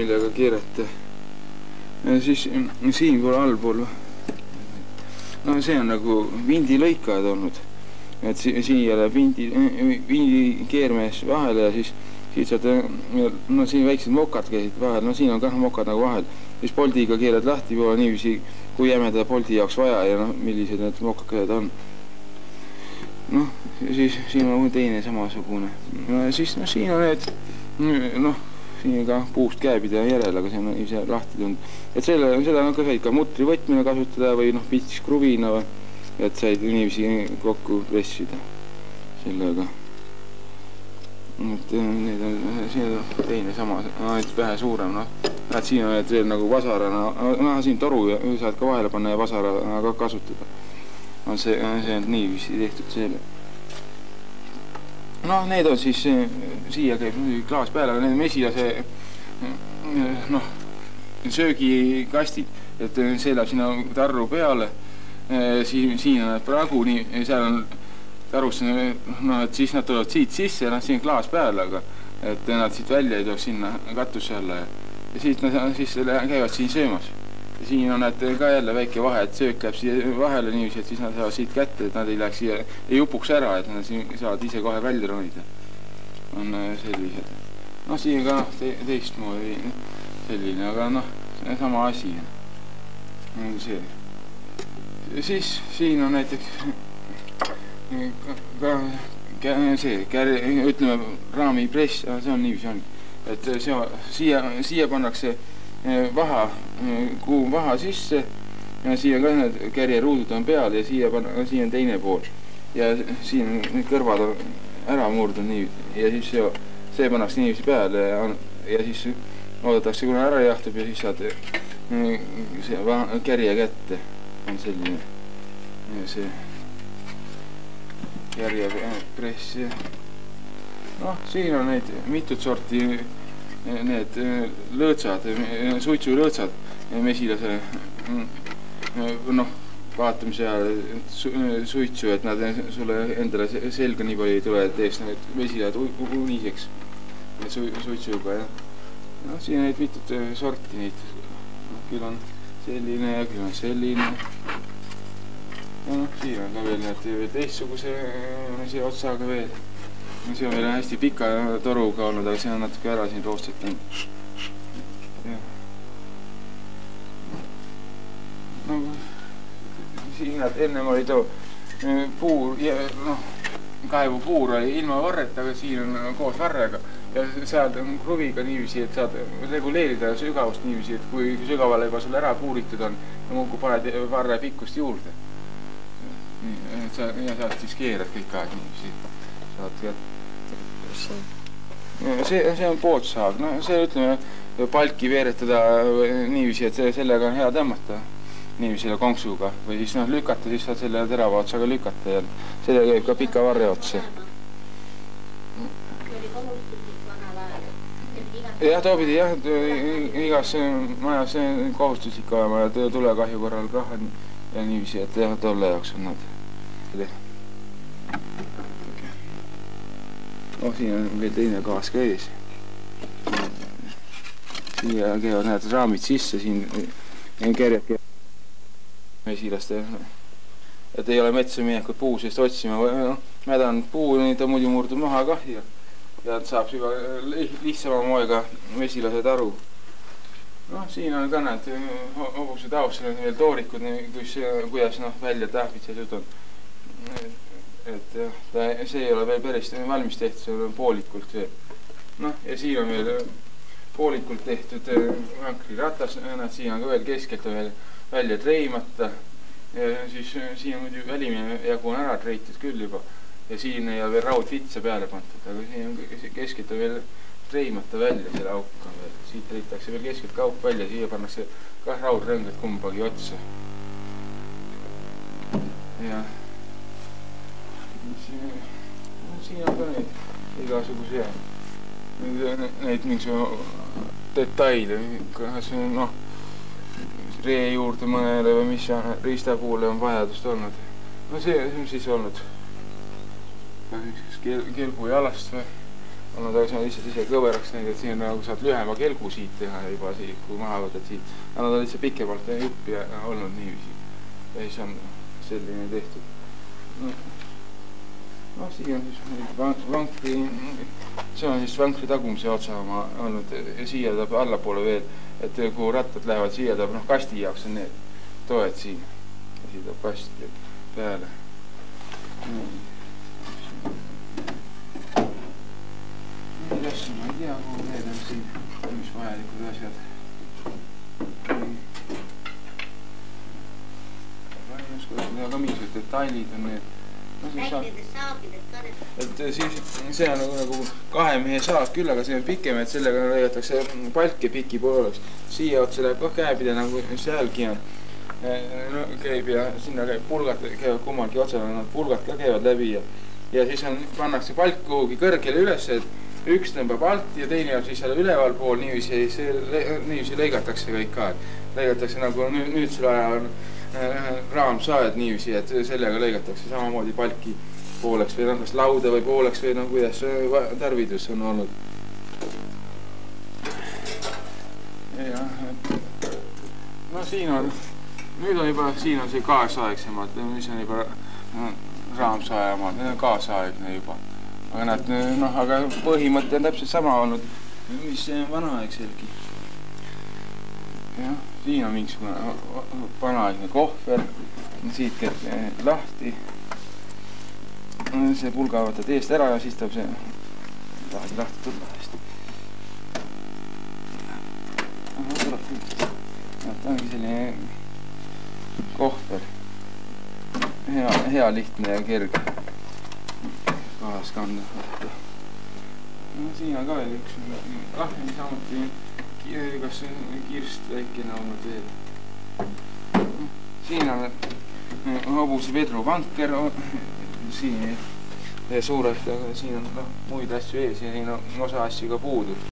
millega keerata. siis siinpool allpool, no see on nagu vindilõikajad olnud. et siia läheb vindi, vindi keermees vahele ja siis, siis saad, no siin väiksed mokad käisid vahel, no siin on kah mokad nagu vahel. siis poldiga keerad lahti juba niiviisi, kui jämeda poldi jaoks vaja ja noh, millised need mokakesed on. noh, siis siin on teine samasugune no,. siis noh, siin on need noh siin ka puust käepidi on järel, aga see on ise lahti tulnud. et selle, seda on ka said ka mutrivõtmine kasutada või noh, pits kruvina või, et said niiviisi kokku pressida sellega. et need on, siin on teine sama, ainult vähe suurem, noh. näed, siin on veel nagu vasarana, noh, siin toru saad ka vahele panna ja vasarana ka kasutada. on see, see on niiviisi tehtud selle noh, need on siis, siia käib muidugi klaas peale, aga need mesilase noh, söögikastid, et see läheb sinna tarru peale. siin, siin on pragu nii, seal on tarusse, noh, et siis nad tulevad siit sisse ja noh, siin klaas peal, aga et nad siit välja ei tuleks sinna katuse alla ja, ja siit nad siis käivad siin söömas siin on näete ka jälle väike vahe, et söök läheb siia vahele niiviisi, et siis nad saavad siit kätte, et nad ei läheks siia, ei upuks ära, et nad siin saavad ise kohe välja ronida. On äh, sellised. noh, siin ka noh te, teistmoodi selline, aga noh, sama asi on see. siis siin on näiteks ka, ka see kär-, ütleme raamipress, see on niiviisi on, et see siia, siia pannakse vaha, kuu vaha sisse ja siia ka need kärjeruudud on peal ja siia siia on teine pool. ja siin kõrvad on ära murdunud nii ja siis see, see pannakse niiviisi peale ja, ja siis oodatakse, kuna ära jahtub ja siis saad see kärje kätte. on selline see kärjepress ja noh, siin on neid mitut sorti need lõõtsad, suitsulõõtsad mesilase noh, vaatamise ajal suitsu, et nad sulle endale selga nii palju ei tule, et teeks need mesilased uniseks su, suitsuga ja noh, siin neid mitut sorti neid no,, küll on selline ja küll on selline. ja noh, siin on ka veel need veel teistsuguse siia otsaga veel see on veel hästi pika toruga olnud, aga see on natuke ära siin roostetatud. no siin näed, ennem oli too puur, noh, kaevupuur oli ilma varreta, aga siin on koos varrega. Ja sealt on kruviga niiviisi, et saad reguleerida sügavust niiviisi, et kui sügavale juba sul ära puuritud on, muudkui paned varre pikkust juurde. nii, et sa, ja sealt siis keerad kõik aeg niiviisi, saad kätte see, see on poodsaag, no see ütleme, palki veeretada niiviisi, et sellega on hea tõmmata, niiviisi konksuga või siis noh, lükata, siis saad selle terava otsaga lükata ja selle käib ka pika varre otsa. jah, toopidi jah, igas majas kohustuslik olema ja tulekahju korral kah on ja niiviisi, et jah, tolle jaoks on nad oh, siin on veel teine gaas ka ees. siia käivad need raamid sisse, siin kerjad käivad mesilaste, et ei ole metsa minekut puu seest otsima, noh, mädanud puu, ta muidu murdub maha kah ja, ja saab juba lihtsama moega mesilased aru. noh, siin on ka need hobuse taustal on veel toorikud, kus, kuidas noh, välja tahvitsetud on et ta, see ei ole veel päris valmis tehtud, see on poolikult veel. noh, ja siin on veel poolikult tehtud vankriratas, näed, siin on ka veel keskelt on veel välja treimata. siis siin on muidu välimine jagu on ära treitud küll juba ja siin ei ole veel raudvitsa peale pandud, aga siin on keskelt on veel treimata välja, selle auk on veel, siit treitakse veel keskelt ka auk välja, siia pannakse kah raudrõngad kumbagi otsa. jah siin on ka neid igasuguseid, neid mingisugune detaile, kas noh, ree juurde mõnele või mis riistapuule on vajadust olnud. no see, see on siis olnud kel, kelgu jalast või olnud, aga see on lihtsalt ise kõveraks läinud, et siin nagu saad lühema kelgu siit teha juba siit, kui maha võtad siit. aga nad on lihtsalt pikemalt juppi olnud niiviisi. ja siis on selline tehtud no noh, siia on siis vankri, see on siis vankri tagumise otsa oma olnud ja siia tuleb allapoole veel, et kuhu rattad lähevad, siia tuleb noh, kasti jaoks on need toed siin ja siia tuleb kast peale. Neid asju ma ei tea, kuhu need on siin, mis vajalikud asjad. aga mingisugused detailid on need et siis see on nagu, nagu kahe mehe saak küll, aga see on pikem, et sellega lõigatakse palki piki pooleks. siia otsa läheb kah käepide nagu sealgi on. no käib ja sinna käib pulgad käivad kummalgi otsal, nad pulgad ka käivad läbi ja, ja siis on, pannakse palk kuhugi kõrgele ülesse, et üks tõmbab alt ja teine on siis seal ülevalpool niiviisi, niiviisi lõigatakse kõik ka, et lõigatakse nagu nüüd, nüüdsel ajal Äh, raamsaed niiviisi, et sellega lõigatakse samamoodi palki pooleks või noh, kas lauda või pooleks või noh, kuidas tarvidus on olnud. jah, et no siin on, nüüd on juba, siin on see kaasaegsemad, mis on juba no, raamsae omad, need on kaasaegne juba. aga nad noh, aga põhimõte on täpselt sama olnud, mis vanaaegselgi jah, siin on mingisugune vanaaegne kohver, siit käib lahti. see pulga võtad eest ära ja siis tuleb see lahti, lahti tulla hästi. tuleb küll, ta ongi selline kohver. hea, hea lihtne ja kerge kaasas kanda. no siin on ka veel üks kahvli samuti kas on kirst väikene olnud veel? siin on hobuse vedruvanker, siin suurelt, aga siin on noh, muid asju ees ja siin on osa asju ka puudu.